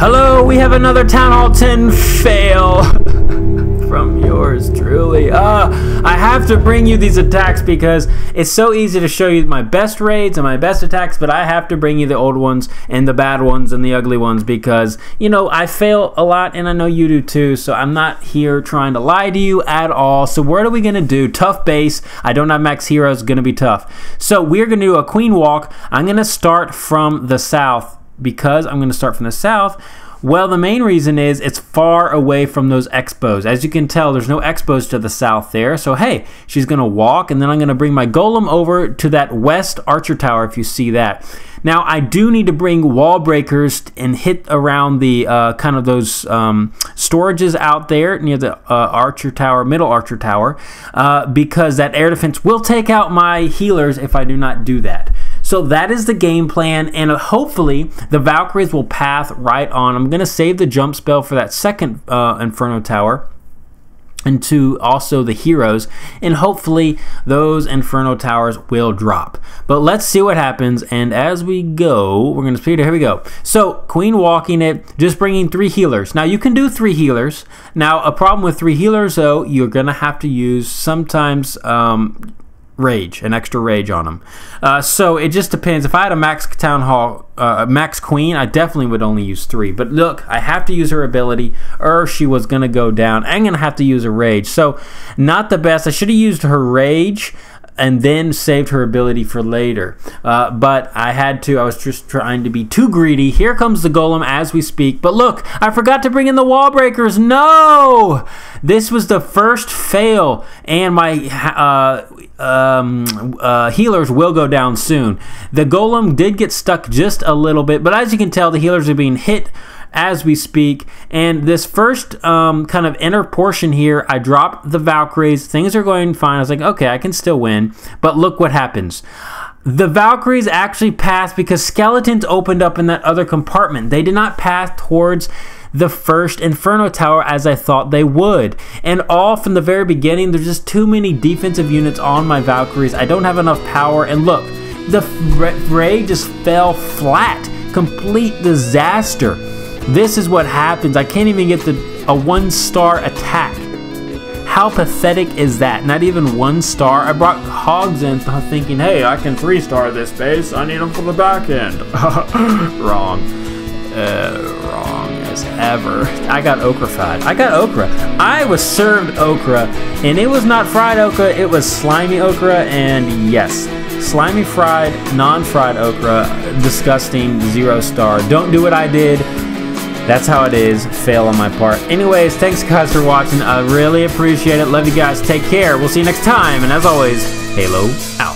Hello, we have another Town Hall 10 fail from yours truly. Uh, I have to bring you these attacks because it's so easy to show you my best raids and my best attacks, but I have to bring you the old ones and the bad ones and the ugly ones because, you know, I fail a lot and I know you do too, so I'm not here trying to lie to you at all. So what are we going to do? Tough base. I don't have max heroes. Going to be tough. So we're going to do a queen walk. I'm going to start from the south because I'm going to start from the south. Well, the main reason is it's far away from those expos. As you can tell, there's no expos to the south there. So, hey, she's going to walk, and then I'm going to bring my golem over to that west archer tower, if you see that. Now, I do need to bring wall breakers and hit around the uh, kind of those um, storages out there near the uh, archer tower, middle archer tower, uh, because that air defense will take out my healers if I do not do that. So that is the game plan, and hopefully the Valkyries will path right on. I'm going to save the jump spell for that second uh, Inferno Tower and to also the heroes and hopefully those inferno towers will drop but let's see what happens and as we go we're gonna speed it. here we go so queen walking it just bringing three healers now you can do three healers now a problem with three healers though you're gonna have to use sometimes um, rage, an extra rage on them. Uh, so it just depends. If I had a max town hall, uh, max queen, I definitely would only use three. But look, I have to use her ability, or she was gonna go down. I'm gonna have to use a rage. So not the best. I should have used her rage and then saved her ability for later. Uh, but I had to, I was just trying to be too greedy. Here comes the golem as we speak. But look, I forgot to bring in the wall breakers. No! This was the first fail, and my uh, um, uh, healers will go down soon. The golem did get stuck just a little bit, but as you can tell, the healers are being hit as we speak. And this first um, kind of inner portion here, I dropped the Valkyries. Things are going fine. I was like, okay, I can still win. But look what happens. The Valkyries actually passed because skeletons opened up in that other compartment. They did not pass towards the first Inferno Tower as I thought they would. And all from the very beginning, there's just too many defensive units on my Valkyries. I don't have enough power. And look, the Ray just fell flat. Complete disaster. This is what happens. I can't even get the a one star attack. How pathetic is that? Not even one star. I brought hogs in thinking, hey, I can three star this base. I need them for the back end. wrong. Uh, wrong as ever. I got okrafied. I got okra. I was served okra, and it was not fried okra, it was slimy okra, and yes, slimy fried, non fried okra, disgusting, zero star. Don't do what I did. That's how it is. Fail on my part. Anyways, thanks guys for watching. I really appreciate it. Love you guys. Take care. We'll see you next time. And as always, Halo out.